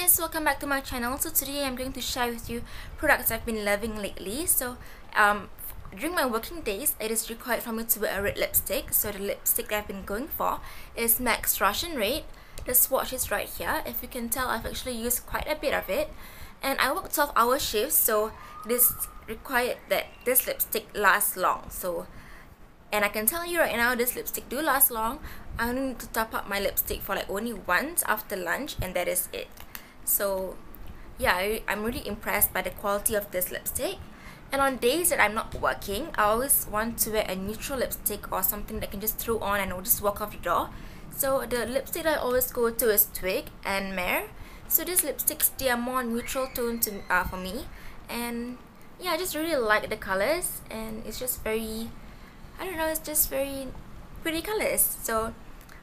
guys welcome back to my channel. So today i'm going to share with you products i've been loving lately. So um during my working days it is required for me to wear a red lipstick. So the lipstick i've been going for is MAC's russian red. The swatch is right here. If you can tell i've actually used quite a bit of it. And i work 12 hour shifts so it is required that this lipstick lasts long. So and I can tell you right now this lipstick do last long. I only need to top up my lipstick for like only once after lunch and that is it so yeah I, I'm really impressed by the quality of this lipstick. And on days that I'm not working I always want to wear a neutral lipstick or something that I can just throw on and I'll just walk off the door. So the lipstick I always go to is Twig and Mehr. So these lipsticks they are more neutral tone to uh, for me. And yeah I just really like the colors and it's just very I don't know it's just very pretty colors. So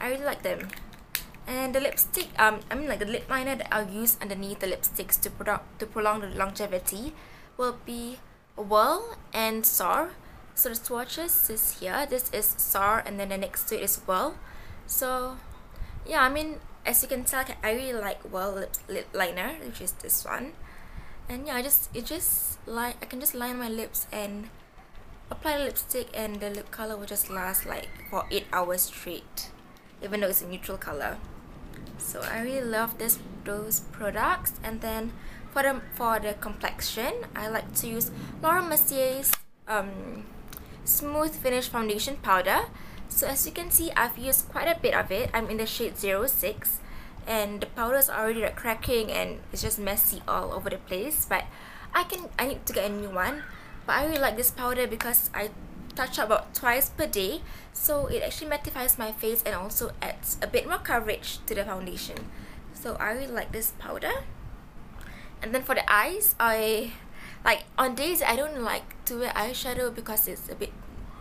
I really like them and the lipstick um I mean like the lip liner that I'll use underneath the lipsticks to pro to prolong the longevity will be Whirl and Soar so the swatches is here. This is Soar and then the next to it is Whirl. So yeah I mean as you can tell I really like Whirl lip, lip liner which is this one. And yeah I just it just like I can just line my lips and apply the lipstick and the lip color will just last like for 8 hours straight even though it's a neutral color. So I really love this those products. And then for the for the complexion I like to use Laura Mercier's um, smooth finish foundation powder. So as you can see I've used quite a bit of it. I'm in the shade 06 and the powder is already like cracking and it's just messy all over the place. But I can I need to get a new one. But I really like this powder because I touch up about twice per day. So it actually mattifies my face and also adds a bit more coverage to the foundation. So I really like this powder. And then for the eyes I like on days I don't like to wear eyeshadow because it's a bit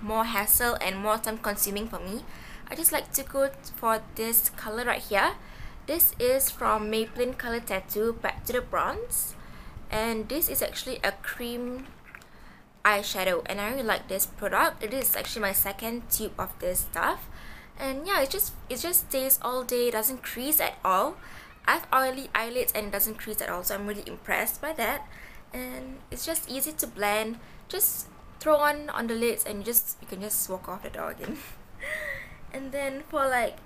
more hassle and more time consuming for me. I just like to go for this color right here. This is from Maybelline Color Tattoo Bad to the Bronze. And this is actually a cream eyeshadow and I really like this product. It is actually my second tube of this stuff. And yeah it just it just stays all day doesn't crease at all. I have oily eyelids and it doesn't crease at all so I'm really impressed by that. And it's just easy to blend. Just throw on on the lids and you just you can just walk off the door again. And then for like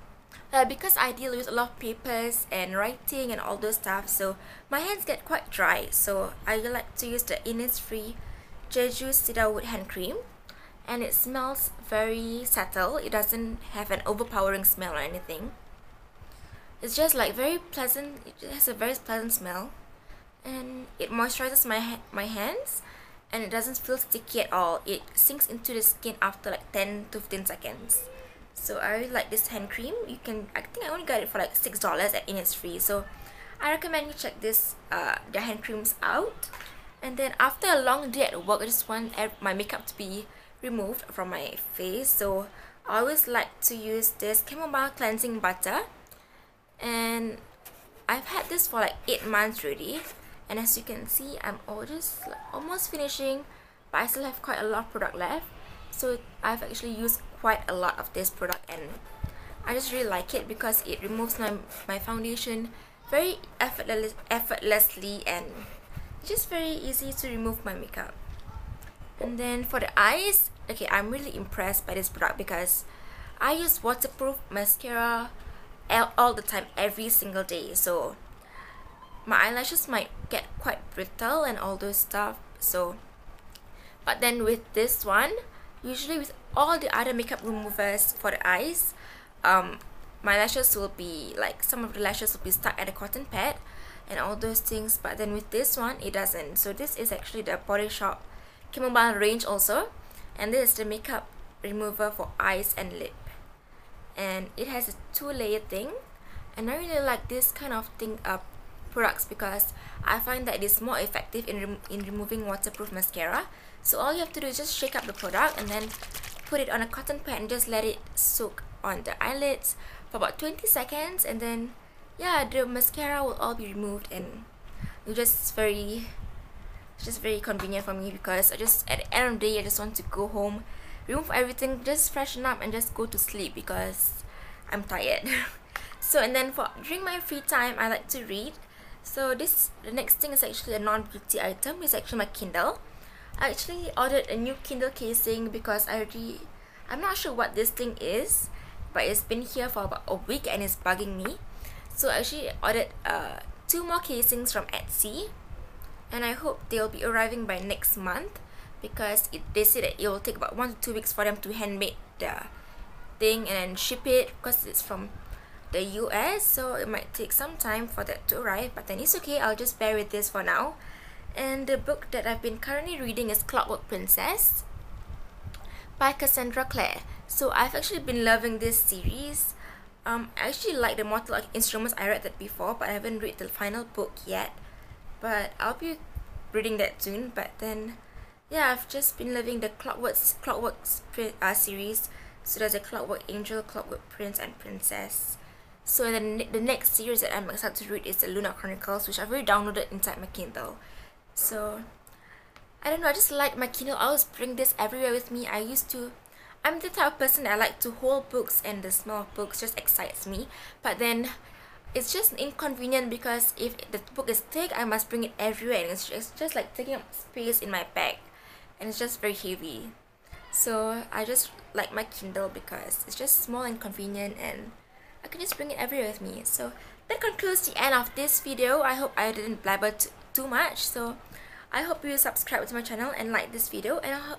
uh, because I deal with a lot of papers and writing and all those stuff so my hands get quite dry. So I like to use the Innisfree Jeju Cedarwood hand cream. And it smells very subtle. It doesn't have an overpowering smell or anything. It's just like very pleasant. It has a very pleasant smell. And it moisturizes my ha my hands. And it doesn't feel sticky at all. It sinks into the skin after like 10 to 15 seconds. So I really like this hand cream. You can I think I only got it for like six dollars at Innisfree so I recommend you check this uh their hand creams out and then after a long day at work I just want my makeup to be removed from my face. So I always like to use this chamomile cleansing butter. And I've had this for like 8 months already. And as you can see I'm almost almost finishing but I still have quite a lot of product left. So I've actually used quite a lot of this product and I just really like it because it removes my, my foundation very effortless, effortlessly and just very easy to remove my makeup. And then for the eyes okay I'm really impressed by this product because I use waterproof mascara all the time every single day. So my eyelashes might get quite brittle and all those stuff so. But then with this one usually with all the other makeup removers for the eyes um my lashes will be like some of the lashes will be stuck at a cotton pad and all those things but then with this one it doesn't. So this is actually the Body Shop Chamomile range also and this is the makeup remover for eyes and lip. And it has a two layer thing and I really like this kind of thing uh, products because I find that it is more effective in, rem in removing waterproof mascara. So all you have to do is just shake up the product and then put it on a cotton pad and just let it soak on the eyelids for about 20 seconds and then yeah the mascara will all be removed and it's just very it's just very convenient for me because I just at the end of the day I just want to go home remove everything just freshen up and just go to sleep because I'm tired. So and then for during my free time I like to read. So this the next thing is actually a non-beauty item. It's actually my kindle. I actually ordered a new kindle casing because i already i'm not sure what this thing is but it's been here for about a week and it's bugging me so i actually ordered uh two more casings from etsy and i hope they'll be arriving by next month because it, they say that it will take about one to two weeks for them to handmade the thing and ship it because it's from the US so it might take some time for that to arrive but then it's okay I'll just bear with this for now. And the book that I've been currently reading is Clockwork Princess by Cassandra Clare. So I've actually been loving this series um, I actually like the Mortal Instruments I read that before but I haven't read the final book yet but I'll be reading that soon but then yeah I've just been loving the Clockwork Clockwork uh, series so there's a Clockwork Angel, Clockwork Prince and Princess so the, the next series that I'm excited to read is the Lunar Chronicles, which I've already downloaded inside my Kindle. So, I don't know, I just like my Kindle. I always bring this everywhere with me. I used to, I'm the type of person that I like to hold books and the smell of books just excites me. But then, it's just inconvenient because if the book is thick, I must bring it everywhere. And it's just, it's just like taking up space in my bag. And it's just very heavy. So, I just like my Kindle because it's just small and convenient and I can just bring it everywhere with me. So that concludes the end of this video. I hope I didn't blabber too much. So I hope you subscribe to my channel and like this video and I'll,